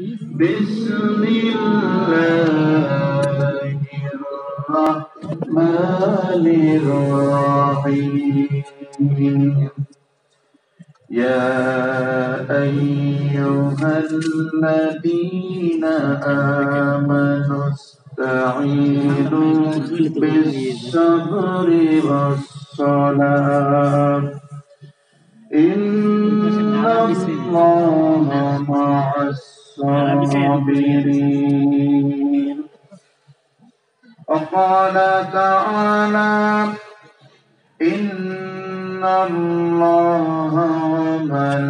بسم الله الرحمن الرحيم يا أيها الذين آمنوا استعينوا بالصبر والصلاة إن الله مع الصابرين وقال تعالى إن الله وملائكته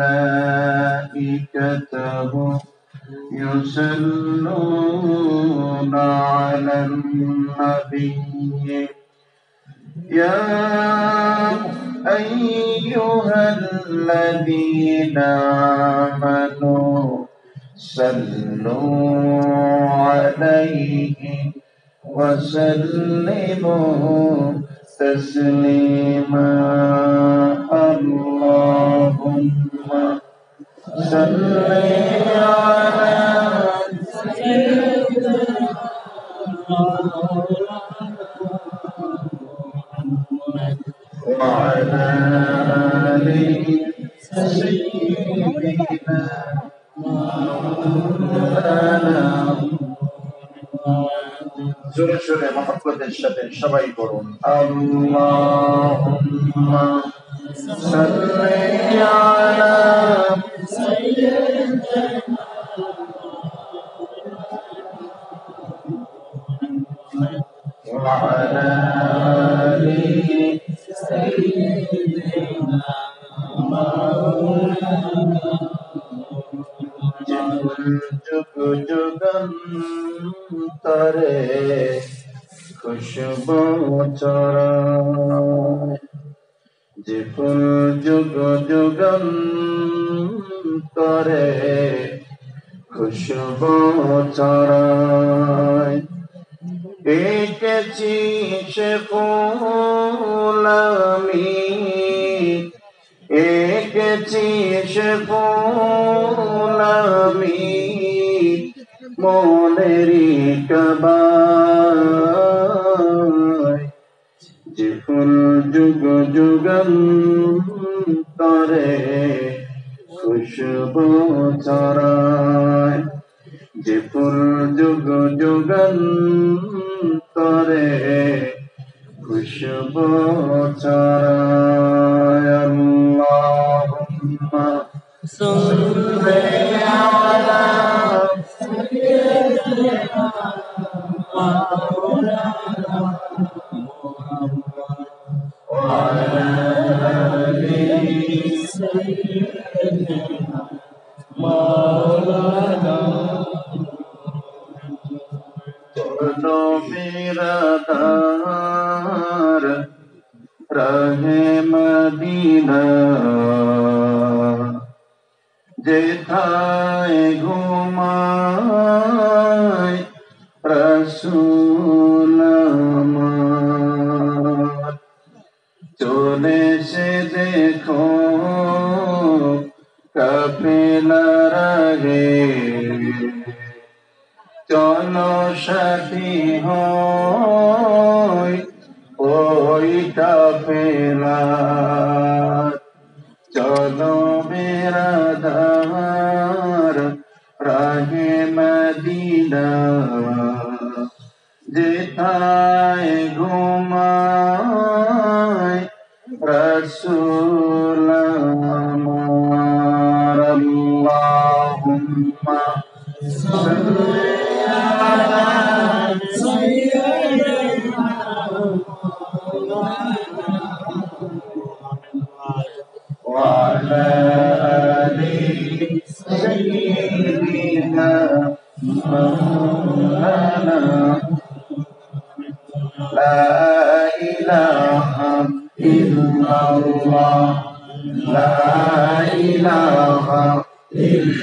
يصلون على النبي. يا أيها الذين آمنوا صلوا عليه وسلموا تسليما. اللهم صل على وعلى آل سيدنا জোরে জোরে মহব্বতের সাথে সবাই করুন আল্লাহুম্মা চরায় যে ফুল যুগ যুগান্তরে খুশবু চরায় এঁকেছি সে ফুল আমি এঁকেছি সে ফুল আমি কবায় জীবন যুগ যুগল তরে খুশবু চরায় জীবন যুগ যুগল তরে চরায় আল্লাহুম্মা আলা।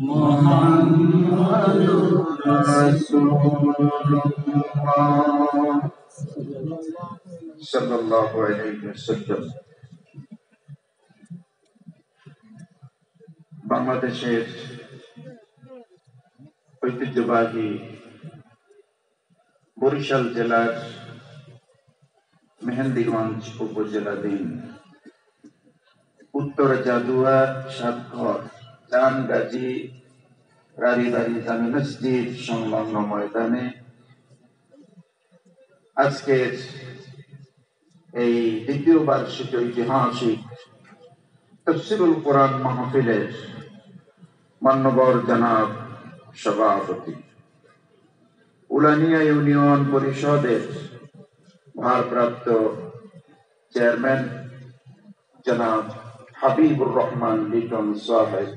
محمد رسول الله صلى الله عليه وسلم বাংলাদেশের ঐতিহ্যবাহী বরিশাল জেলার মেহেন্দিগঞ্জ উপজেলাধীন উত্তর জাদুয়া সাতঘর চান গাজী রারিবাড়ি জামি মসজিদ সংলগ্ন ময়দানে। আজকের এই দ্বিতীয় বার্ষিক ঐতিহাসিক তফসিরুল কোরআন মাহফিলের মান্যবর জনাব সভাপতি। উলানিয়া ইউনিয়ন পরিষদের ভারপ্রাপ্ত চেয়ারম্যান জনাব হাবিবুর রহমান লিটন সাহেব।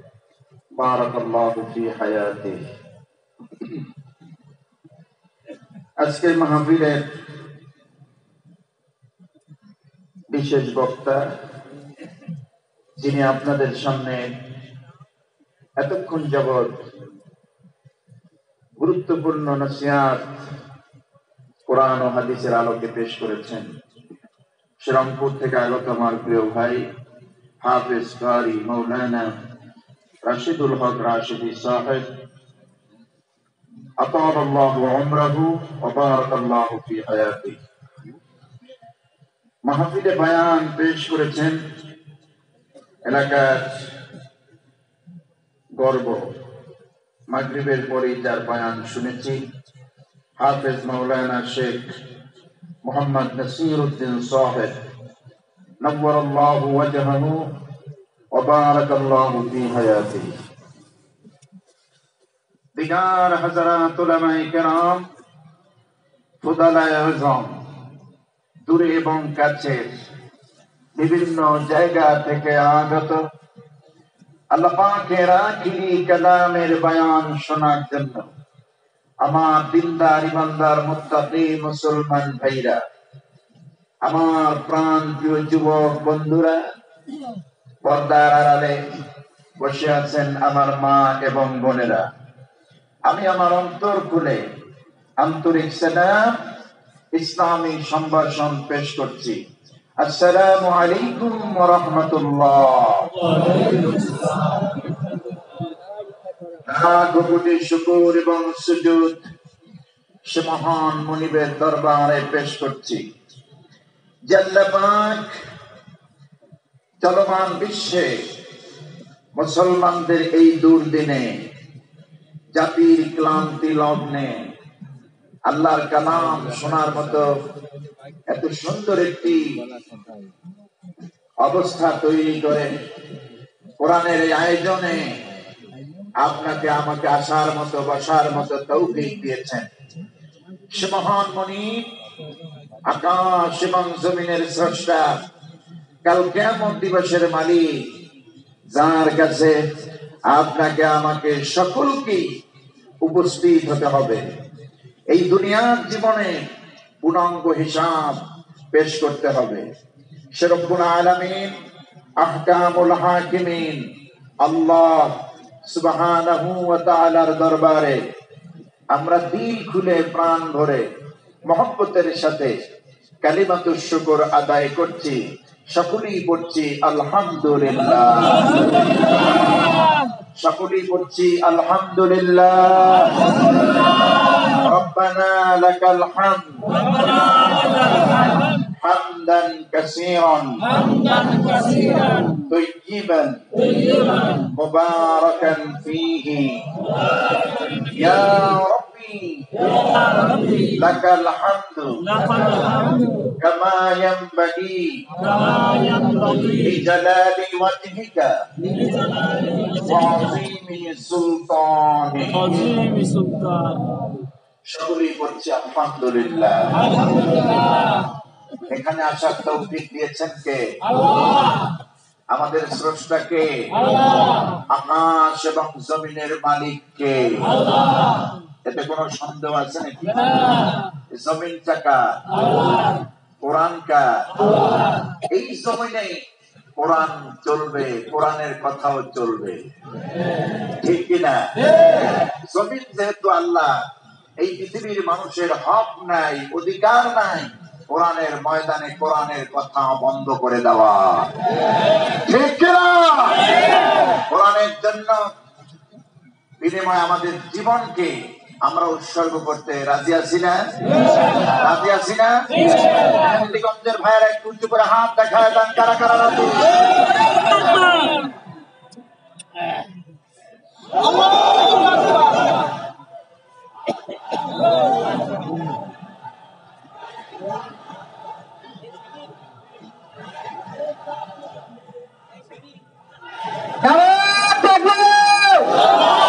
আজকে মাহফিলের বিশেষ বক্তা, যিনি আপনাদের সামনে এতক্ষণ যাবৎ গুরুত্বপূর্ণ নসিহাত কোরআন ও হাদিসের আলোকে পেশ করেছেন। শ্রীরামপুর থেকে আগত আমার প্রিয় ভাই হাফিজ কারি মৌলানা রাশিদুল হক রাশিদি সাহেব أطال الله عمره وبارك الله في حياته মাহফিলে বায়ান পেশ করেছেন এলাকার গর্ব মাগরিবের পরে যার বয়ান শুনেছি হাফেজ মৌলানা শেখ মোহাম্মদ নসির উদ্দিন সাহেব نور الله وجهه وبارك الله في حياته দিগার হাজারাত উলামায়ে কেরাম ফুদালায়ে আযম দূরে এবং কাছে বিভিন্ন জায়গা থেকে আগত আল্লাহ পাকের আখিরি কালামের বয়ান শোনার জন্য আমার দিনদার ইমানদার মুত্তাকি মুসলমান ভাইরা আমার প্রাণ প্রিয় যুবক বন্ধুরা পর্দার আড়ালে বসে আছেন আমার মা এবং বোনেরা। আমি আমার অন্তর খুলে আন্তরিক সালাম, ইসলামী সম্ভাষণ পেশ করছি। আসসালামু আলাইকুম শুকর এবং সুজুদ সে মহান মনিবের দরবারে পেশ করছি। জাল্লা পাক চলমান বিশ্বে মুসলমানদের এই দুর্দিনে, জাতির ক্লান্তি লগ্নে আল্লাহর কালাম শোনার মতো এত সুন্দর একটি অবস্থা তৈরি করে কোরআনের আয়োজনে আপনাকে, আমাকে আসার মতো, বসার মতো তৌফিক দিয়েছেন। সে মহান মনি আকাশ এবং জমিনের স্রষ্টা কাল কেমন দিবসের মালিক যার কাছে আপনাকে, আমাকে সকলকে উপস্থিত হতে হবে। এই দুনিয়ার জীবনে পূর্ণাঙ্গ হিসাব পেশ করতে হবে। সেরকম আলামিন, আহকামুল হাকিমিন, আল্লাহ সুবহানাহু ওয়া তাআলার দরবারে আমরা দিল খুলে প্রাণ ভরে মহব্বতের সাথে কালিমাতুর শুকর আদায় করছি। সকলেই পড়ছি আলহামদুলিল্লাহ। সকলেই পড়ছি আলহামদুলিল্লাহ। রব্বানা লাকাল হামদ। hamdan kasiran. Hamdan kasiran. Tayyiban. Tayyiban. Mubarakan fihi. Ya rabbi. Ya rabbi. Lakal hamdu. Lakal hamdu. Kama yanbaghi. Kama yanbaghi. Li jalali wajhika. Li jalali wa azimi sultani. Azimi sultani. Syukuri kursi alhamdulillah. Alhamdulillah. এখানে আসার তৌফিক দিয়েছেন কে? আমাদের স্রষ্টাকে আকাশ এবং জমিনের মালিক কে? এতে কোন সন্দেহ আছে নাকি? জমিন টাকা কোরআন কা এই জমিনে কোরআন চলবে কোরআনের কথাও চলবে। ঠিক কিনা জমিন যেহেতু আল্লাহ এই পৃথিবীর মানুষের হক নাই অধিকার নাই কোরআনের ময়দানে কোরআনের কথা বন্ধ করে দেওয়া। ঠিক কিনা? কোরআনের জন্য বিনিময়ে আমাদের জীবনকে আমরা উৎসর্গ করতে রাজি আছি না? রাজি আছি না? দিগঞ্জের ভাইয়েরা একটু উঁচু করে হাত দেখায় দেন, কারা কারা রাজি? Galera, Brasil!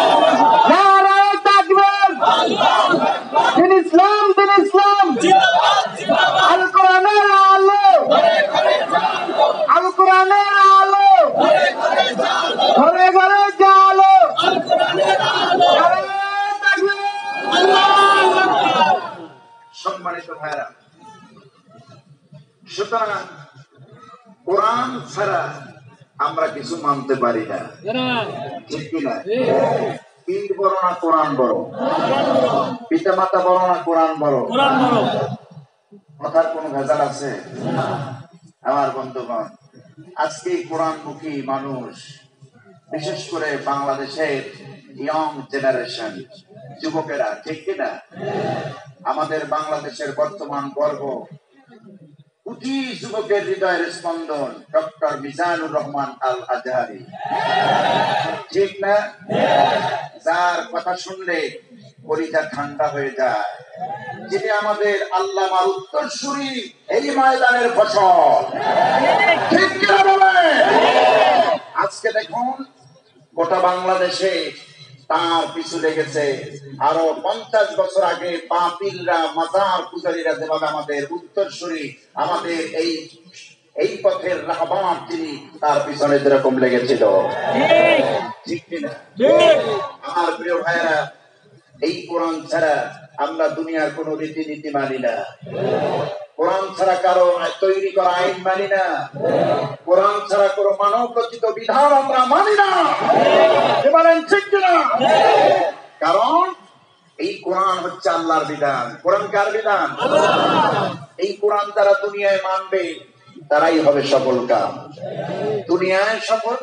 মানতে পারি না। ঠিক বড় না কোরআন বড় পিতা মাতা বড় না কোরআন বড় কথার কোনো ভেজাল আছে? আমার বন্ধুগণ আজকে কোরআনমুখী মানুষ, বিশেষ করে বাংলাদেশের ইয়ং জেনারেশন যুবকেরা, ঠিক কিনা আমাদের বাংলাদেশের বর্তমান গর্ব কোটি যুবকের হৃদয়ের স্পন্দন, ডক্টর মিজানুর রহমান আল আজহারি ঠিক না? যার কথা শুনলে কলিজা ঠান্ডা হয়ে যায়। যিনি আমাদের আল্লামার উত্তরসূরি, এই ময়দানের ফসল। আজকে দেখুন, গোটা বাংলাদেশে তার পিছু লেগেছে। আরও পঞ্চাশ বছর আগে পাপিলরা মাজার পূজারীরা যেভাবে আমাদের উত্তরসূরি, আমাদের এই এই পথের রাহবার তিনি তার পিছনে যেরকম লেগেছিল। আমার প্রিয় ভাইয়েরা, এই কোরআন ছাড়া আমরা দুনিয়ার কোন রীতিনীতি মানি না। কোরআন ছাড়া কারও তৈরি করা আইন মানি না। কোরআন ছাড়া কোনো মানব রচিত বিধান আমরা মানি না। বলেন, ঠিক কিনা? কারণ এই কোরআন হচ্ছে আল্লাহর বিধান। কোরআন কার বিধান? এই কোরআন তারা দুনিয়ায় মানবে, তারাই হবে সফল কাম। দুনিয়ায় সফল,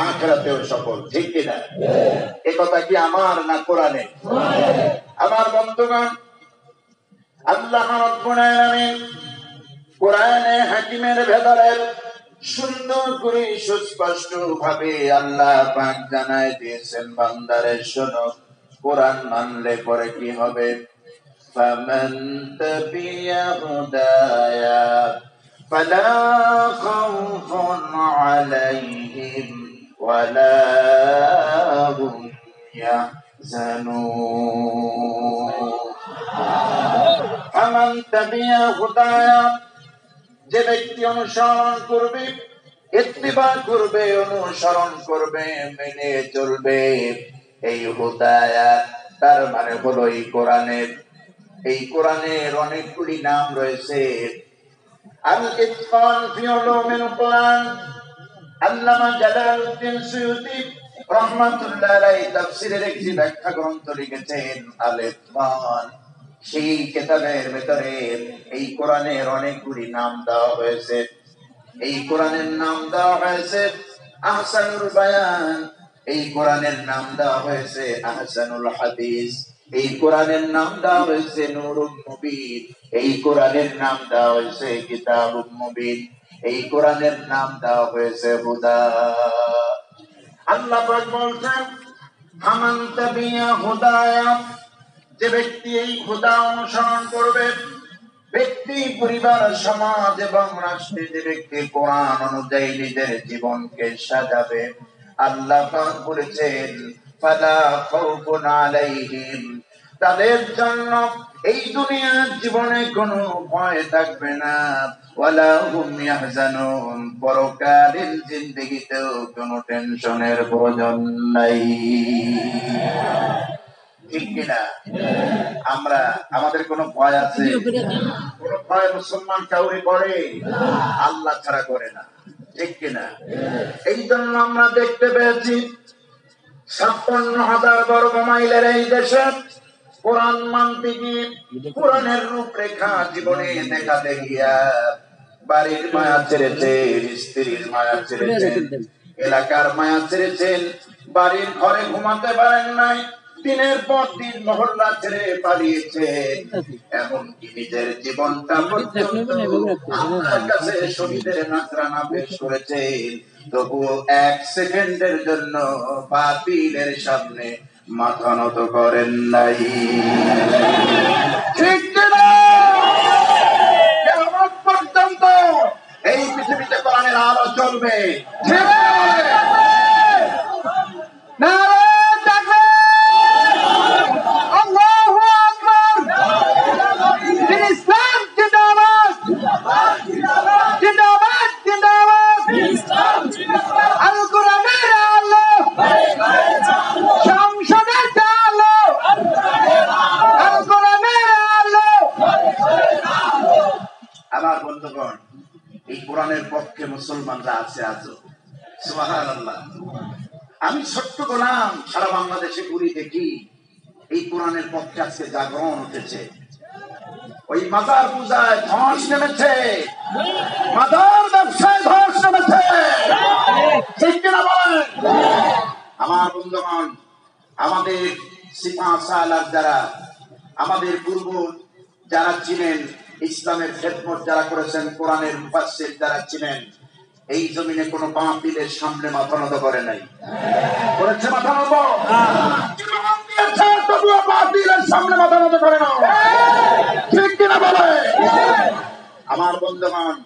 আখরাতেও সফল, ঠিক কিনা? এ কথা কি আমার না কোরআনে? আমার বন্ধুগণ, আল্লাহ রব্বুল আলামিন কোরআনে হাকিমের ভেতরে সুন্দর করে সুস্পষ্ট ভাবে আল্লাহ পাক জানায় দিয়েছেন বান্দারের শোনো কোরআন মানলে পরে কি হবে فمن تبع هدايا فلا خوف عليهم ولا هم يحزنون فمن تبع هدايا যে ব্যক্তি অনুসরণ করবে, ইত্তিবা করবে, অনুসরণ করবে, মেনে চলবে। এই হুদায়া তার মানে হলো এই কোরআনের। এই কোরআনের অনেকগুলি নাম রয়েছে। আল উলুমিল কোরআন, আল্লামা জালালউদ্দিন সুয়ুতি রহমাতুল্লাহ আলাইহি তাফসীরের একটি ব্যাখ্যা গ্রন্থ লিখেছেন সেই কেতাবের ভেতরে এই কোরআনের অনেকগুলি নাম দেওয়া হয়েছে। এই কোরআনের নাম দেওয়া হয়েছে আহসানুল বায়ান। এই কোরআনের নাম দেওয়া হয়েছে আহসানুল হাদিস। এই কোরআনের নাম দেওয়া হয়েছে নুরুল মুবিন। এই কোরআনের নাম দেওয়া হয়েছে কিতাবুল মুবিন। এই কোরআনের নাম দেওয়া হয়েছে হুদা। আল্লাহ পাক বলছেন, ফামান তাবিয়া হুদায়া যে ব্যক্তি এই খোদা অনুসরণ করবে, ব্যক্তি, পরিবার, সমাজ এবং রাষ্ট্রে যে ব্যক্তি কোরআন অনুযায়ী নিজের জীবনকে সাজাবে, আল্লাহ বলেছেন, ফালা আলাইহিম। তাদের জন্য এই দুনিয়ার জীবনে কোনো ভয় থাকবে না। ওয়ালা হুম ইয়াহজানুন। পরকালীন জিন্দেগিতেও কোনো টেনশনের প্রয়োজন নাই। ঠিক কিনা? আমরা, আমাদের কোনো ভয় আছে? কোন ভয় মুসলমান করে? আল্লাহ ছাড়া করে না। ঠিক কিনা? এই জন্য আমরা দেখতে পেয়েছি হাজার বর্গ মাইলের এই দেশে কোরআন মানতে গিয়ে কোরআনের রূপরেখা জীবনে দেখাতে গিয়া বাড়ির মায়া ছেড়েছেন, স্ত্রীর মায়া ছেড়েছেন, এলাকার মায়া ছেড়েছেন, বাড়ির ঘরে ঘুমাতে পারেন নাই দিনের পর দিন মহল্লা ছেড়ে পালিয়েছেন এমনকি নিজের জীবনটা কাছে শহীদের নাজরানা পেশ করেছেন তবুও এক সেকেন্ডের জন্য বাতিলের সামনে মাথা নত করেন নাই। ঠিক পর্যন্ত এই পৃথিবীতে কোরআনের আলো চলবে ঠিক নারায়ণ তাকবীর আল্লাহু আকবার দিন ইসলাম জিন্দাবাদ জিন্দাবাদ জিন্দাবাদ আল কোরআনের আলো সংসদের আলো আল কোরআনের আলো আমার বন্ধুগণ এই কোরআনের পক্ষে মুসলমানরা আছে আজও সুবহানাল্লাহ আমি ছোট্ট গোলাম সারা বাংলাদেশে ঘুরি দেখি, এই কোরআনের পক্ষে আজকে জাগরণ উঠেছে ওই মাজার পূজায় ধস নেমেছে মাজার ব্যবসায় ধস নেমেছে। ঠিক কিনা বলেন? আমার বন্ধুগণ, আমাদের সিপা সালার যারা, আমাদের পূর্ব যারা ছিলেন, ইসলামের খেদমত যারা করেছেন, কোরআনের মুফাসসির যারা ছিলেন এই জমিনে কোন বাতিলের সামনে মাথা নত করে নাই। করেছে মাথা নত? সামনে মাথা করে না আমার বন্ধুগণ,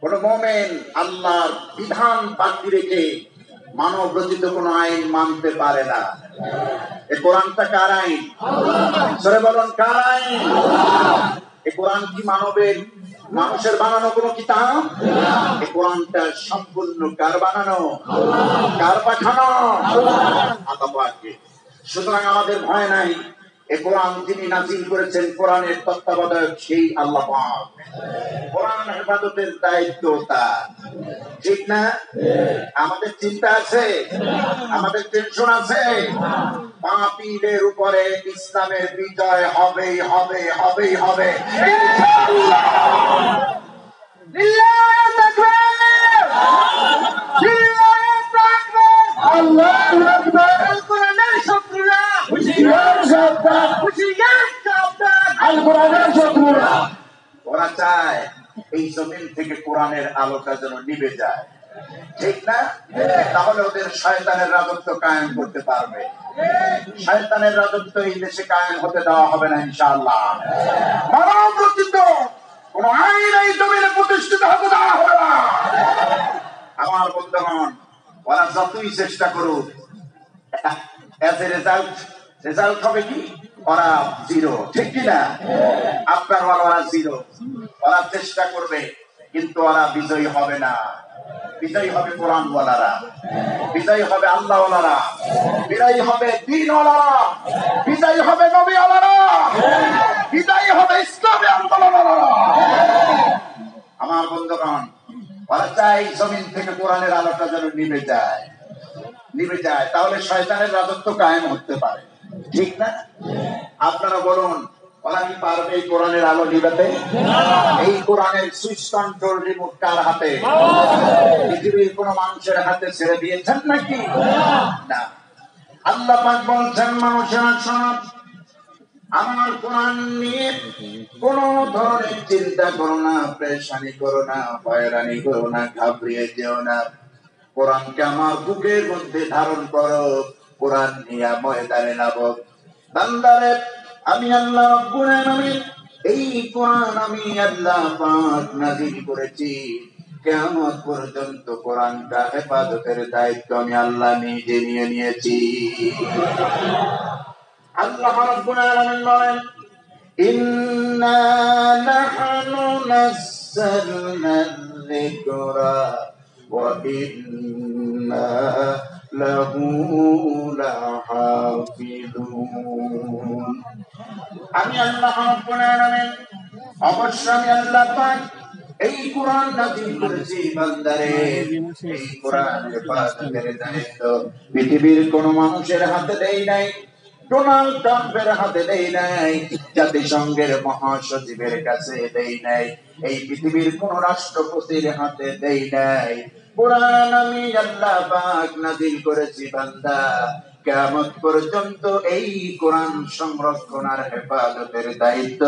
কোন মোমেন আল্লাহর বিধান বাকি রেখে মানব রচিত কোন আইন মানতে পারে না। এ কোরআনটা কার আইন? সরে বলুন, কার আইন? এ কোরআন কি মানবের মানুষের বানানো কোনো কিতাব? এ কোরআনটা সম্পূর্ণ কার বানানো? কার পাঠানো? আল্লাহ। সুতরাং আমাদের ভয় নাই। এ কোরআন যিনি নাজিল করেছেন কোরআনের তত্ত্বাবধায়ক সেই আল্লাহ কোরআন হেফাজতের দায়িত্ব তার। ঠিক না? আমাদের চিন্তা আছে? আমাদের টেনশন আছে? পাপীদের উপরে ইসলামের বিজয় হবেই হবে হবেই হবে। আল্লাহু কোরআনের হুঁশিয়ার সাবধান আল কোরআনের শত্রুরা ওরা চায় এই জমিন থেকে কোরআনের আলোটা যেন নিভে যায়। ঠিক না? তাহলে ওদের শয়তানের রাজত্ব কায়েম করতে পারবে। শয়তানের রাজত্ব এই দেশে কায়েম হতে দেওয়া হবে না, ইনশাআল্লাহ। মানব রচিত কোন আইন এই জমিনে প্রতিষ্ঠিত হতে দেওয়া হবে না। আমার বন্ধুগণ, ওরা যতই চেষ্টা করুক এজ রেজাল্ট রেজাল্ট হবে কি? ওরা জিরো ঠিক কি না আপনার ওরা জিরো ওরা চেষ্টা করবে, কিন্তু ওরা বিজয়ী হবে না। বিজয়ী হবে কোরআন ওয়ালারা বিজয়ী হবে আল্লাহ ওয়ালারা বিজয়ী হবে দিন ওয়ালারা বিজয়ী হবে নবী ওয়ালারা বিজয়ী হবে ইসলামী আন্দোলন ওয়ালারা আমার বন্ধুগণ, ওরা চাই জমিন থেকে কোরআনের আলোটা যেন নিভে যায়। নিভে যায়। তাহলে শয়তানের রাজত্ব কায়েম হতে পারে। ঠিক না? আপনারা বলুন, ওরা কি পারবে এই কোরআনের আলো নিভাতে এই কোরআনের সুইচ কন্ট্রোল রিমোট কার হাতে? পৃথিবীর কোন মানুষের হাতে ছেড়ে দিয়েছেন নাকি? না। আল্লাহ পাক বলছেন আমার কোরআন নিয়ে কোন ধরনের চিন্তা করো না, প্রেশানি করো না, হয়রানি করো না, ঘাবড়িয়ে যেও না। কোরআনকে আমার বুকের মধ্যে ধারণ করো। কোরআন নিয়ে ময়দানে নাব বান্দারে, আমি আল্লাহ রব্বুল আলামিন, এই কোরআন আমি আল্লাহ পাক নাযিল করেছি। কিয়ামত পর্যন্ত কোরআনটা হেফাজতের দায়িত্ব আমি আল্লাহ নিজে নিয়ে নিয়েছি। আল্লাহ রাব্বুল আলামিন বলেন, ইন্না নাহনু নাযালনা له لحافظون আমি আল্লাহ রাব্বুল আলামিন অবশ্য আমি আল্লাহ পাক এই কোরআন নাযিল করেছি বান্দারে এই কোরআন হেফাজতের দায়িত্ব পৃথিবীর কোন মানুষের হাতে দেই নাই ডোনাল্ড ট্রাম্পের হাতে দেই নাই জাতিসংঘের মহাসচিবের কাছে দেই নাই এই পৃথিবীর কোন রাষ্ট্রপতির হাতে দেই নাই কোরআন আমি আল্লাহ পাক করেছি বান্দা। পর্যন্ত এই কোরআন হেফাজতের দায়িত্ব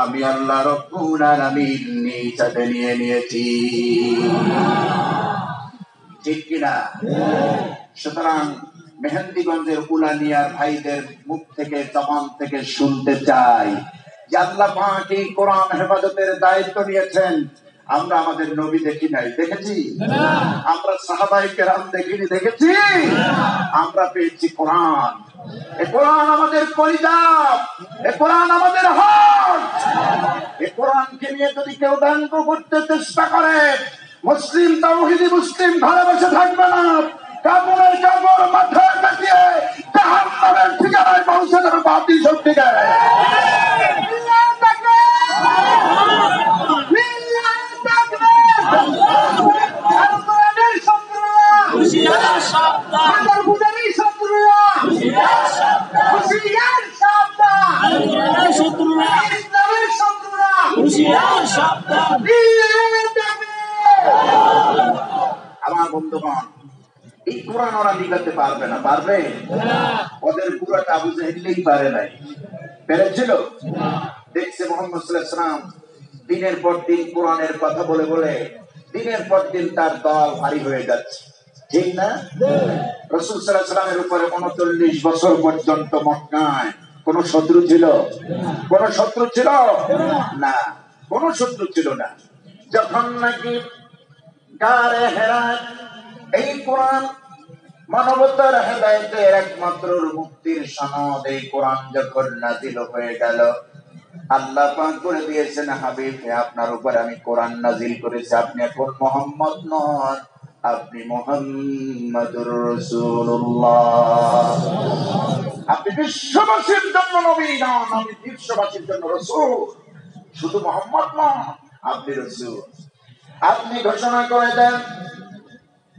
আমি আল্লাহ রব্বুল আলামিন নিয়ে নিয়েছি। ঠিক কিনা? সুতরাং মেহেন্দিগঞ্জের উলানিয়ার ভাইদের মুখ থেকে, জবান থেকে শুনতে চাই। যে আল্লাহ পাক এই কোরআন হেফাজতের দায়িত্ব নিয়েছেন। আমরা আমাদের নবী দেখি নাই দেখেছি? আমরা সাহাবাই কেরাম দেখিনি দেখেছি? আমরা পেয়েছি কোরআন। এ কোরআন আমাদের কলিজাব এ কোরআন আমাদের হাত এ কোরআনকে নিয়ে যদি কেউ ব্যঙ্গ করতে চেষ্টা করে মুসলিম তাওহিদি মুসলিম ঘরে বসে থাকবে না। কাপড়ের কাপড় মাথায় পেঁচিয়ে জাহান্নামের ঠিকানায় পৌঁছে যাবে বাতিল সত্যিকারে। লিল্লাহ আমার বন্ধুগণ, এই কোরআন ওরা নিগাতে পারবে না, পারবে? ওদের পুরাটা আবু জাহিল্লেই পারে নাই। পেরেছিল? দেখছে মোহাম্মদ দিনের পর দিন কোরআনের কথা বলে বলে দিনের পর দিন তার দল ভারী হয়ে যাচ্ছে। ঠিক না? রসুল সাল্লামের উপরে উনচল্লিশ বছর পর্যন্ত মক্কায় কোন শত্রু ছিল? কোন শত্রু ছিল? না। কোন শত্রু ছিল না। যখন নাকি গারে হেরাত, এই কোরআন মানবতার হেদায়তের একমাত্র মুক্তির সনদ এই কোরআন যখন নাজিল হয়ে গেল আল্লাহ পাক করে দিয়েছেন, হাবিব আপনার উপর আমি কোরআন নাজিল করেছি। আপনি এখন মোহাম্মদ নন, আপনি মোহাম্মদুর রাসূলুল্লাহ। আপনি বিশ্ববাসীর জন্য নবী নন আপনি বিশ্ববাসীর জন্য রাসূল। শুধু মোহাম্মদ নন আপনি রাসূল। আপনি ঘোষণা করে দেন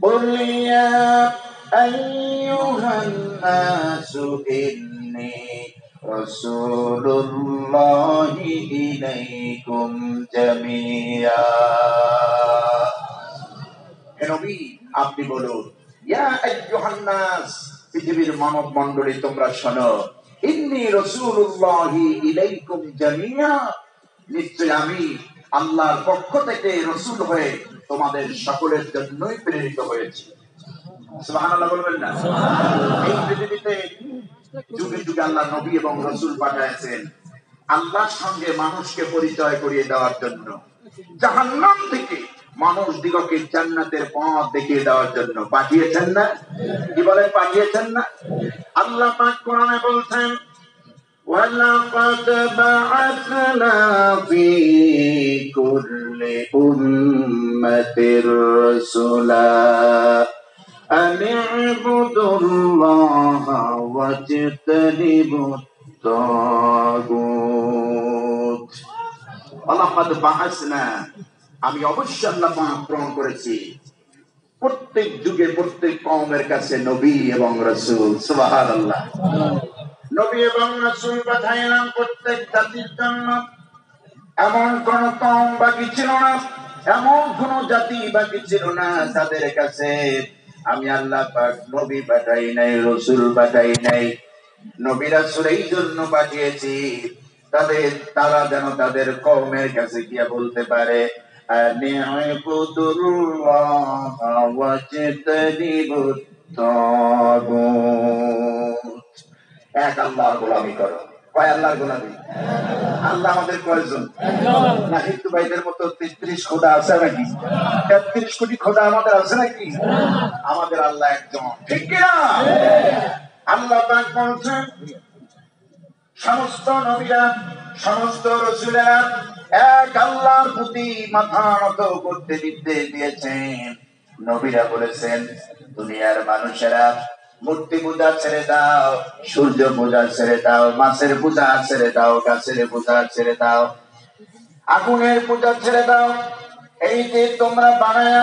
বলিয়া আইয়ুহান নাসু ইন্নী رسول الله إليكم جميعا হে নবী আপনি বলুন ইয়া আইয়ুহান নাস পৃথিবীর মানব মণ্ডলী তোমরা শোনো ইন্নী রাসূলুল্লাহি ইলাইকুম জামিয়া নিশ্চয় আমি আল্লাহর পক্ষ থেকে রসুল হয়ে তোমাদের সকলের জন্যই প্রেরিত হয়েছি সুবহানাল্লাহ বলবেন না এই পৃথিবীতে যুগে যুগে আল্লাহ নবী এবং রসুল পাঠাইছেন আল্লাহর সঙ্গে মানুষকে পরিচয় করিয়ে দেওয়ার জন্য জাহান্নাম থেকে মানুষ দিগকে জান্নাতের পথ দেখিয়ে দেওয়ার জন্য পাঠিয়েছেন না কি বলেন পাঠিয়েছেন না আল্লাহ পাক কোরআনে বলছেন ولقد بعثنا في كل أمة رسولا أن اعبدوا الله واجتنبوا الطاغوت ولقد بعثنا আমি অবশ্যই আল্লাহ পাক প্রেরণ করেছি প্রত্যেক যুগে প্রত্যেক কওমের কাছে নবী এবং রাসূল সুবহানাল্লাহ নবী এবং রাসূল পাঠাইলাম প্রত্যেক জাতির জন্য এমন কোন কম বাকি ছিল না এমন কোন জাতি বাকি ছিল না তাদের কাছে আমি আল্লাহ পাক নবী পাঠাই নাই, রসুল পাঠাই নাই নবী রাসূল এই জন্য পাঠিয়েছি। তাদের, তারা যেন তাদের কওমের কাছে গিয়ে বলতে পারে এক আল্লাহর গোলামি করো। কয় আল্লাহর গোলামি। আল্লাহ আমাদের কয়জন? না হিন্দু ভাইদের মতো তেত্রিশ খোদা আছে নাকি? তেত্রিশ কোটি খোদা আমাদের আছে নাকি? আমাদের আল্লাহ একজন, ঠিক কিনা? আল্লাহ পাক বলছেন, সমস্ত নবীরা, সমস্ত রসুলেরা এক আল্লাহর প্রতি মাথা নত করতে নির্দেশ দিয়েছেন। নবীরা বলেছেন, দুনিয়ার মানুষেরা মূর্তি পূজা ছেড়ে দাও, সূর্য পূজা ছেড়ে দাও, মাছের পূজা ছেড়ে দাও, গাছের পূজা ছেড়ে দাও আগুনের পূজা ছেড়ে দাও এই যে তোমরা বানায়,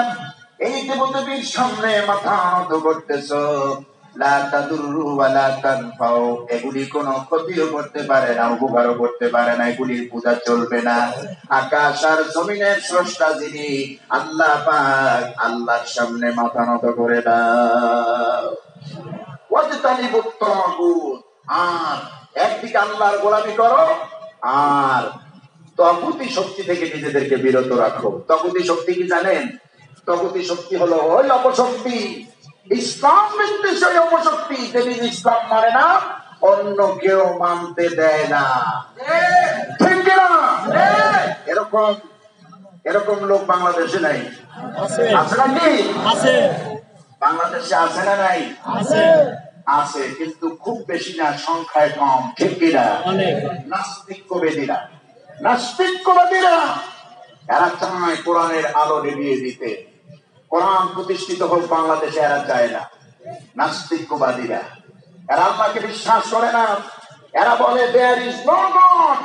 এই দেবদেবীর সামনে মাথা নত করতেছ। এগুলি কোনো ক্ষতিও করতে পারে না, উপকারও করতে পারে না, এগুলির পূজা চলবে না আকাশ আর জমিনের স্রষ্টা যিনি, আল্লাহ পাক আল্লাহর সামনে মাথা নত করে দাও। আর একদিকে আল্লাহর গোলামি করো আর তগুতি শক্তি থেকে নিজেদেরকে বিরত রাখো। তগুতি শক্তি কি জানেন? তগুতি শক্তি হলো ওই অপশক্তি। ইসলাম বিদ্বেষ ওই অপশক্তি। যেদিন ইসলাম মানে না অন্য কেউ মানতে দেয় না। ঠিক কিনা এরকম এরকম লোক বাংলাদেশে নাই। আছে নাকি? আছে। বাংলাদেশে আছে না নাই? আছে। আছে কিন্তু খুব বেশি না সংখ্যায় কম। ঠিক কিনা? অনেক। নাস্তিক্যবেদীরা নাস্তিক্যবাদীরা এরা চায় কোরআনের আলো নিভিয়ে দিতে। কোরআন প্রতিষ্ঠিত হোক বাংলাদেশে এরা চায় না। এরা আল্লাহকে বিশ্বাস করে না। এরা বলে দেয়ার ইজ নো গড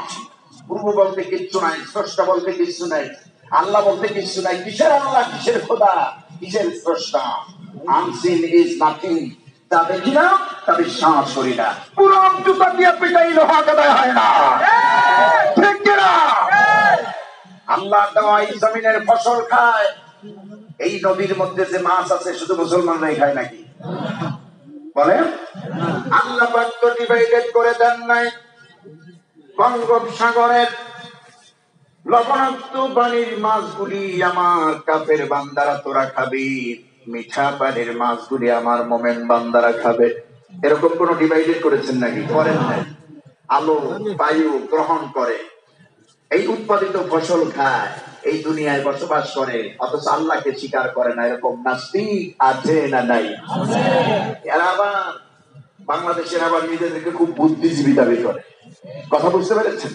পূর্ব বলতে কিচ্ছু নাই স্রষ্টা বলতে কিচ্ছু নাই আল্লাহ বলতে কিচ্ছু নাই। কিসের আল্লাহ? কিসের খোদা? কিসের স্রষ্টা? আনসিন ইজ নাথিং দেখি না বিশ্বাস করি না। পুরান জুতা দিয়ে পিটাই লোহা কাদায় হয় না। ঠিক আল্লাহ দেওয়া এই জমিনের ফসল খায়। এই নদীর মধ্যে যে মাছ আছে, শুধু মুসলমানরাই খায় নাকি? বলে আল্লাহ তো ডিভাইডেড করে দেন নাই। লবণাক্ত পানির মাছগুলি আমার কাপের বান্দারা তোরা খাবি। মিঠা পানির মাছগুলি আমার মোমেন বান্দারা খাবে। এরকম কোন ডিভাইডেড করেছেন নাকি? করেন নাই। আলো, বায়ু গ্রহণ করে। এই উৎপাদিত ফসল খায়, এই দুনিয়ায় বসবাস করে, অথচ আল্লাহকে স্বীকার করে না এরকম নাস্তিক আছে না নাই। এরা আবার বাংলাদেশের আবার নিজেদেরকে খুব বুদ্ধিজীবী দাবি করে। কথা বুঝতে পেরেছেন?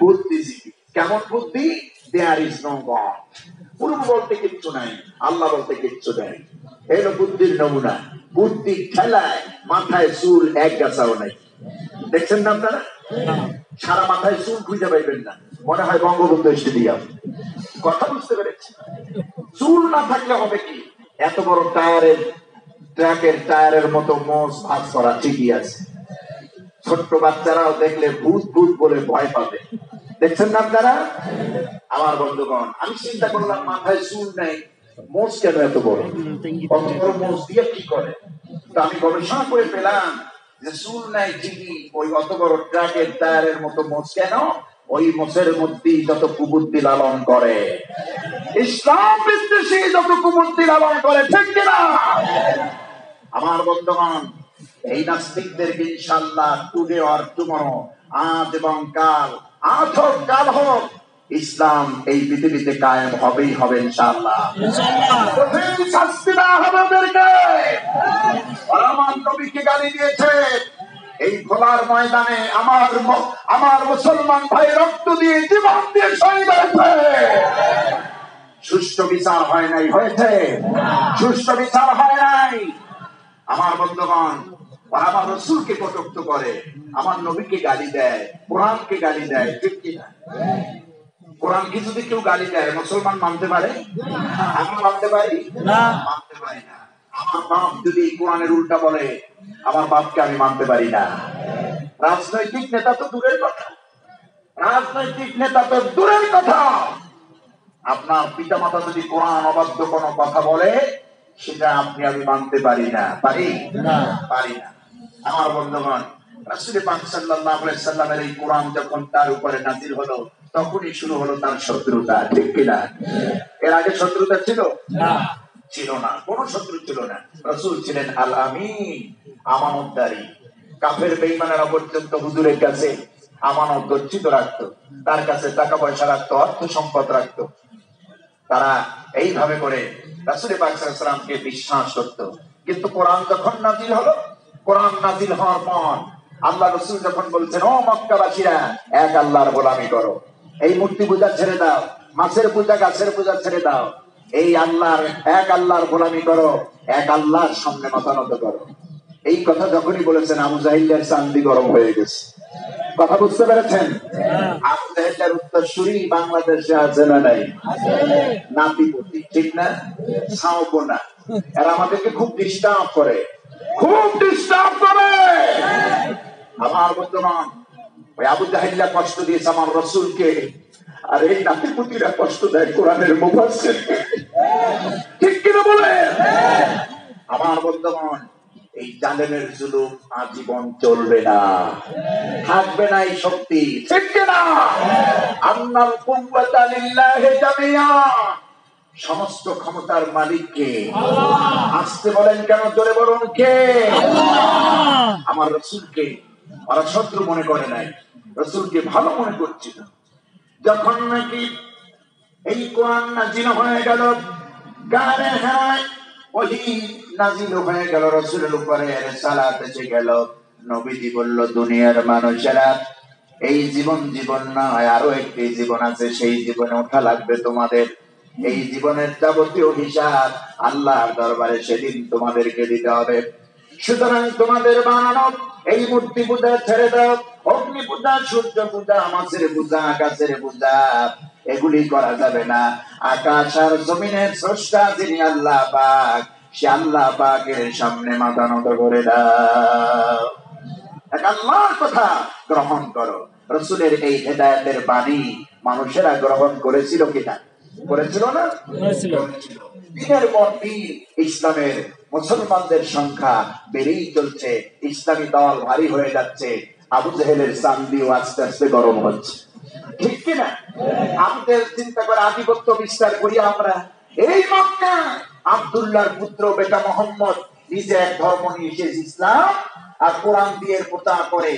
বুদ্ধিজীবী। কেমন বুদ্ধি? দেয়ার ইজ নো গড পূর্ব বলতে কিচ্ছু নাই আল্লাহ বলতে কিচ্ছু নাই। হলো বুদ্ধির নমুনা বুদ্ধি খেলায় মাথায় চুল এক গাছাও নাই। দেখছেন না আপনারা? সারা মাথায় চুল খুঁজে পাইবেন না। মনে হয় বঙ্গবন্ধু স্টেডিয়াম কথা বুঝতে পেরেছি চুল না থাকলে হবে কি? এত বড় টায়ারের ট্রাকের টায়ারের মতো মোষ ভাগ করা ঠিকই আছে। ছোট্ট বাচ্চারাও দেখলে ভূত ভূত বলে ভয় পাবে। দেখছেন না আপনারা? আমার বন্ধুগণ, আমি চিন্তা করলাম, মাথায় চুল নেই, মোষ কেন এত বড়? মোষ দিয়ে কি করে? তো আমি গবেষণা করে পেলাম যে চুল নাই ঠিকই ওই অত বড় ট্রাকের টায়ারের মতো মোষ কেন? ওই মোষের মধ্যে যত কুবুদ্ধি লালন করে। ইসলাম বিদ্বেষী যত কুবুদ্ধি লালন করে, ঠিক কিনা? আমার বন্ধুগণ, এই নাস্তিকদেরকে ইনশাল্লাহ টুডে অর টুমরো আজ এবং কাল আজ হোক কাল হোক ইসলাম এই পৃথিবীতে কায়েম হবেই হবে ইনশাআল্লাহ। কঠিন শাস্তি দেওয়া হবে ওদেরকে আমার নবীকে গালি দিয়েছে? এই খোলার ময়দানে আমার আমার মুসলমান ভাই রক্ত দিয়ে জীবন দিয়ে শহীদ হয়েছে। সুষ্ঠু বিচার হয় নাই হয়েছে। সুষ্ঠু বিচার হয় নাই। আমার বন্ধুগণ আমার রসুলকে কটুক্ত করে আমার নবীকে গালি দেয় কোরআনকে গালি দেয় ঠিক কিনা কোরআনকে যদি কেউ গালি দেয় মুসলমান মানতে পারে? আমি মানতে পারি? না। মানতে পারি না। আমার বাপ যদি কোরআনের উল্টা বলে আমার বাপকে আমি মানতে পারি না। রাজনৈতিক নেতা তো দূরের কথা। রাজনৈতিক নেতা তো দূরের কথা। আপনার পিতা মাতা যদি কোরআন অবাধ্য কোনো কথা বলে সেটা আপনি আমি মানতে পারি না। পারি? না। পারি না। আমার বন্ধুগণ রাসূল পাক সাল্লাল্লাহু আলাইহি সাল্লামের এই কোরআন যখন তার উপরে নাজিল হলো তখনই শুরু হলো তার শত্রুতা ঠিক কিনা এর আগে শত্রুতা ছিল? না। ছিল না কোন শত্রু ছিল না। রসুল ছিলেন আল আমিন আমানতদারি। কাফের বেইমানেরা পর্যন্ত হুজুরের কাছে আমানত গচ্ছিত রাখতো তার কাছে টাকা পয়সা রাখতো অর্থ সম্পদ রাখতো। তারা এইভাবে করে রাসুল পাকসালামকে বিশ্বাস করত। কিন্তু কোরআন যখন নাজিল হলো কোরআন নাজিল হওয়ার পর আল্লাহ রসুল যখন বলছেন ও মক্কাবাসীরা এক আল্লাহর গোলামি করো। এই মূর্তি পূজা ছেড়ে দাও মাছের পূজা গাছের পূজা ছেড়ে দাও। এই আল্লাহর এক আল্লাহর গোলামি করো এক আল্লাহর সামনে মাতানত করো। এই কথা যখনই বলেছেন আবু জাহিল্লার চান্দি গরম হয়ে গেছে। কথা বুঝতে পেরেছেন? আবু জাহিল্লার উত্তরসূরি বাংলাদেশে আছে না নাই? নাতিপতি ঠিক না? সাওপনা এরা আমাদেরকে খুব ডিস্টার্ব করে। খুব ডিস্টার্ব করে। আমার বর্তমান ওই আবু জাহিল্লা কষ্ট দিয়েছে আমার রসুলকে। আর এই নাতিপুতিরা কষ্ট দেয় কোরআনের মুফাসসির। ঠিক কিনা বলে আমার বর্তমান এই জালেমের জুলুম আজীবন চলবে না। থাকবে না এই শক্তি। ঠিক কিনা? আন্নাল কুওয়াতা জামিয়া সমস্ত ক্ষমতার মালিককে। আসতে বলেন কেন? জোরে বলুন কে? আমার রসুলকে ওরা শত্রু মনে করে নাই। রসুলকে ভালো মনে করছিল যখন নাকি এই কোরআন নাজিল হয়ে গেল গানে হায় ওহি নাজিল হয়ে গেল রসুলের উপরে সালাত এসে গেল। নবীজি বলল দুনিয়ার মানুষেরা এই জীবন জীবন নয় আরও একটি জীবন আছে সেই জীবনে ওঠা লাগবে তোমাদের। এই জীবনের যাবতীয় হিসাব আল্লাহর দরবারে সেদিন তোমাদেরকে দিতে হবে। সুতরাং তোমাদের বানানো এই মূর্তি পূজা ছেড়ে দাও। অগ্নি পূজা, সূর্য পূজা, মাছের পূজা, আকাশের পূজা, এগুলি করা যাবে না। আকাশ আর জমিনের স্রষ্টা যিনি আল্লাহ পাক, সে আল্লাহ পাকের সামনে মাথা নত করে দাও। এক আল্লাহর কথা গ্রহণ করো। রসুলের এই হেদায়তের বাণী মানুষেরা গ্রহণ করেছিল কিনা? করেছিল না। দিনের পর দিন ইসলামের মুসলমানদের সংখ্যা বেড়েই চলছে। ইসলামী দল ভারী হয়ে যাচ্ছে। আবু জেহেলের চান্দিও আস্তে আস্তে গরম হচ্ছে। ঠিক কিনা আমাদের চিন্তা করে আধিপত্য বিস্তার করি আমরা। এই মক্কা আব্দুল্লাহর পুত্র বেটা মোহাম্মদ নিজে এক ধর্ম নিয়ে এসেছে ইসলাম আর কোরআন দিয়ে পোতা করে।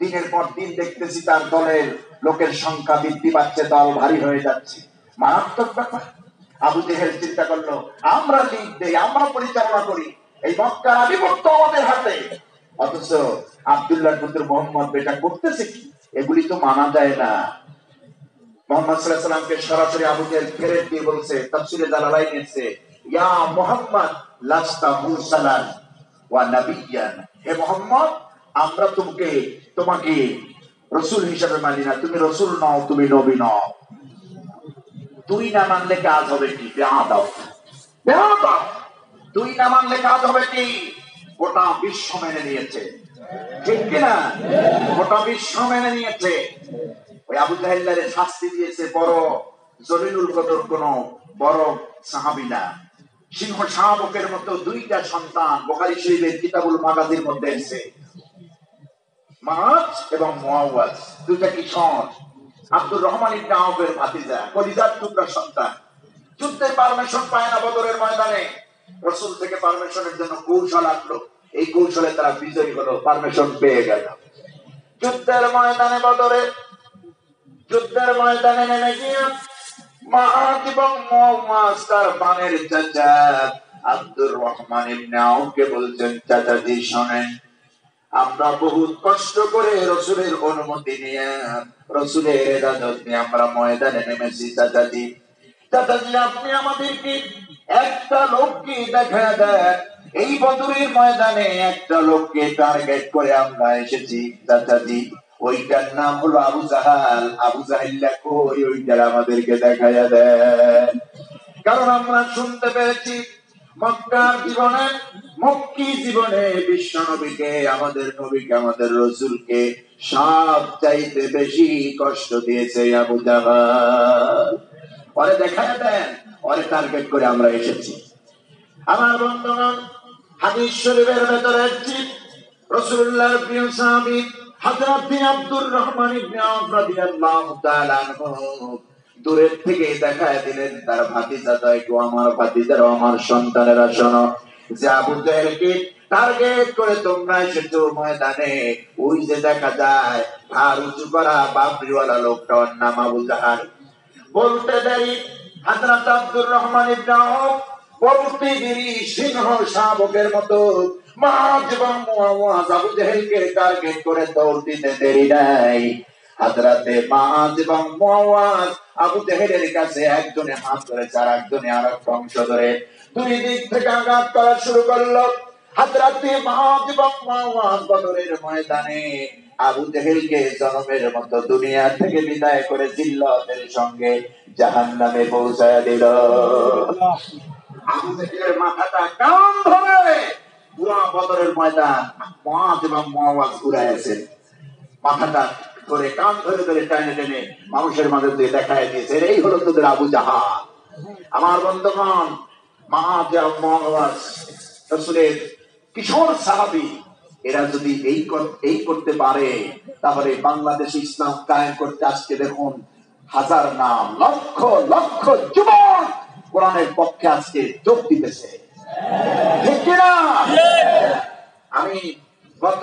দিনের পর দিন দেখতেছি তার দলের লোকের সংখ্যা বৃদ্ধি পাচ্ছে দল ভারী হয়ে যাচ্ছে। মারাত্মক ব্যাপার। আবু জেহেল চিন্তা করল, আমরা লিড দেই আমরা পরিচালনা করি। এই মক্কার আধিপত্য আমাদের হাতে। অথচ আব্দুল্লাহ পুত্র মোহাম্মদ বেটা করতেছে কি? এগুলি তো মানা যায় না। মোহাম্মদ সাল্লাহ সাল্লামকে সরাসরি আবু জেহেল দিয়ে বলছে নিয়েছে, ইয়া মোহাম্মদ, লাস্তা ওয়া নাবিয়ান। হে মোহাম্মদ, আমরা তোমাকে তোমাকে রসুল হিসাবে মানি না। তুমি রসুল নও, তুমি নবী নও। তুই না মানলে কাজ হবে কি? তুই না মানলে কাজ হবে কি? গোটা বিশ্ব মেনে নিয়েছে। ঠিক কিনা? গোটা বিশ্ব মেনে নিয়েছে। ওই আবু জাহিল্লারে শাস্তি দিয়েছে বড় জলিলুল কদর কোন বড় সাহাবি না। সিংহ শাহবকের মতো দুইটা সন্তান বোখারি শরীফের কিতাবুল মাগাজির মধ্যে এসে মাছ এবং মোয়াওয়াজ দুইটা কি কিশোর আব্দুর রহমান ইবনে আউফের ভাতিজা কলিজার টুকরা সন্তান। যুদ্ধের পারমিশন পায় না বদরের ময়দানে। রসুল থেকে পারমিশনের জন্য কৌশল আনলো। এই কৌশলে তারা বিজয়ী হলো, পারমিশন পেয়ে গেল। যুদ্ধের ময়দানে বদরে, যুদ্ধের ময়দানে নেমে গিয়ে মাহাত এবং তার পানের চাচা আব্দুর রহমান ইবনে আউফকে বলছেন, চাচাজি, শোনেন। আমরা বহুত কষ্ট করে রসুলের অনুমতি নিয়ে, রসুলের এজাজত নিয়ে আমরা ময়দানে নেমেছি, চাচাজি। চাচাজি, আপনি আমাদেরকে একটা লোককে দেখা দেন। এই বদরের ময়দানে একটা লোককে টার্গেট করে আমরা এসেছি দাদাজি ওইটার নাম হলো আবু জাহাল। আবু জাহিল্লা কই? ওইটার আমাদেরকে দেখাইয়া দেন। কারণ আমরা শুনতে পেরেছি মক্কার জীবনে, মক্কি জীবনে বিশ্ব নবীকে, আমাদের নবীকে, আমাদের রসুলকে সব চাইতে বেশি কষ্ট দিয়েছে আবু পরে দেখা দেন পরে টার্গেট করে আমরা এসেছি। আমার বন্ধুগণ, হাদিস শরীফের ভেতরে একটি রসুল্লাহর প্রিয় সাহাবী হযরত আব্দুর রহমান ইবনে আউফ রাদিয়াল্লাহু তাআলা দূরের থেকে দেখায় দিলেন তার ভাতিজা দয়কে আমার ভাতিজারা আমার সন্তানেরা, শোনো। যে আবু জাহেলকে টার্গেট করে তোমরা এসেছ ময়দানে, ওই যে দেখা যায় উঁচু করা নাম আবু জাহাল। বলতে দেরি, হাজরত আব্দুর রহমান সিংহ শাবকের মতো মাজ এবং মুআওয়াজ আবু জাহেলকে টার্গেট করে দৌড় দিতে দেরি নাই। হাজরাতে মাজ এবং মুআওয়াজ আবু জেহেলের কাছে একজনে হাত ধরেছে আর একজনে আর একটা অংশ ধরে দুই দিক থেকে আঘাত করা শুরু করল। হাজরাতে এবং বদরের ময়দানে। আবু জনমের মতো দুনিয়া থেকে বিদায় করে জিল্লতের সঙ্গে পৌঁছায় দিল। আবু মাথাটা কান ধরে পুরা বদরের ময়দান মাহাদ এবং মাওয়াজ ঘুরাইছে মাথাটা ধরে কান ধরে ধরে টানে টেনে মানুষের মাঝে দিয়ে দেখায় দিয়েছে, এই হলো তোদের আবু জাহা আমার বন্ধুগণ মহাজ রসুলের কিশোর সাহাবি, এরা যদি এই এই করতে পারে, তাহলে বাংলাদেশ ইসলাম কায়েম করতে আজকে দেখুন হাজার নাম লক্ষ লক্ষ যুবক কোরআনের পক্ষে আজকে যোগ দিতেছে। আমি গত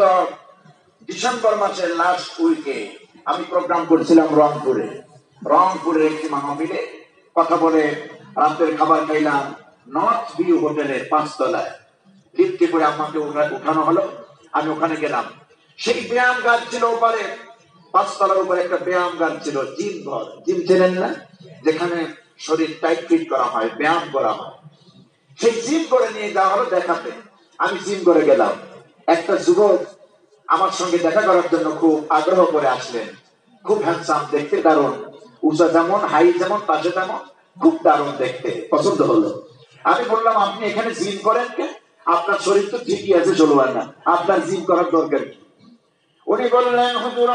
ডিসেম্বর মাসের লাস্ট উইকে আমি প্রোগ্রাম করছিলাম রংপুরে। রংপুরের একটি মাহফিলে কথা বলে রাতের খাবার খাইলাম নর্থ ভিউ হোটেলের পাঁচতলায়। লিফটে করে আমাকে উঠা- উঠানো হলো, আমি ওখানে গেলাম। সেই ব্যায়াম গাছ ছিল ওপারে, পাঁচতলার উপরে একটা ব্যায়াম গাছ ছিল জিম ঘর। জিম ছিলেন না, যেখানে শরীর টাইট ফিট করা হয়, ব্যায়াম করা হয়। সেই জিম করে নিয়ে যাওয়া হলো দেখাতে। আমি জিম করে গেলাম। একটা যুবক আমার সঙ্গে দেখা করার জন্য খুব আগ্রহ করে আসলেন। খুব হ্যান্ডসাম দেখতে দারুণ। উষা যেমন হাই যেমন, পাশে যেমন খুব দারুণ দেখতে। পছন্দ হলো। আমি বললাম, আপনি এখানে জিম করেন কে আপনার শরীর তো ঠিকই আছে চলবার না। আপনার জিম করার দরকার উনি বললেন, হুজুর,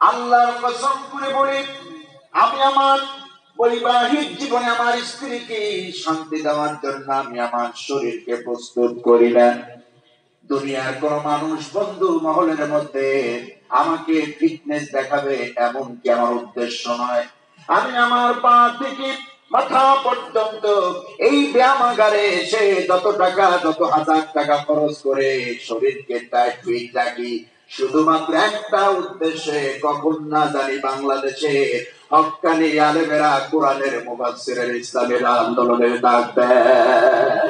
আল্লাহর কসম করে বলি, আমি আমার বৈবাহিক জীবনে আমার স্ত্রীকে শান্তি দেওয়ার জন্য আমি আমার শরীরকে প্রস্তুত করি না। দুনিয়ার কোন মানুষ বন্ধু মহলের মধ্যে আমাকে ফিটনেস দেখাবে এমন কি আমার উদ্দেশ্য নয়। আমি আমার পা থেকে মাথা পর্যন্ত এই ব্যায়ামাগারে এসে যত টাকা, যত হাজার টাকা খরচ করে শরীরকে টাইট ফিট রাখি। শুধুমাত্র একটা উদ্দেশ্যে কখন না জানি বাংলাদেশে হকানি আলেমেরা কোরআনের মুবাসসিরের ইসলামের আন্দোলনের ডাক দেয়